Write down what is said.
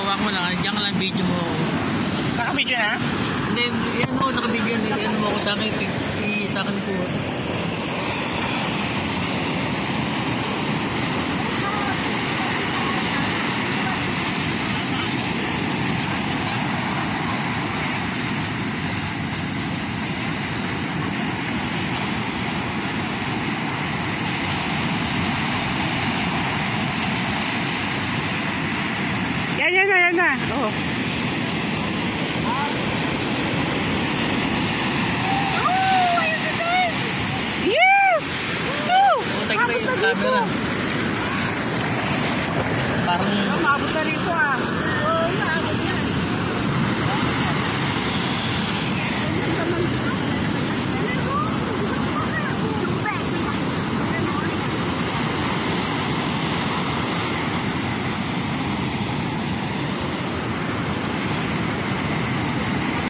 wag mo lang. Diyan ka lang video mo. Naka-video na? Hindi, yan ako nakabigyan. Yan mo ako sa akin. i- Sa akin po. Yan, yan na, yan na. Oo. Camera. Parang Maabot na rito ah.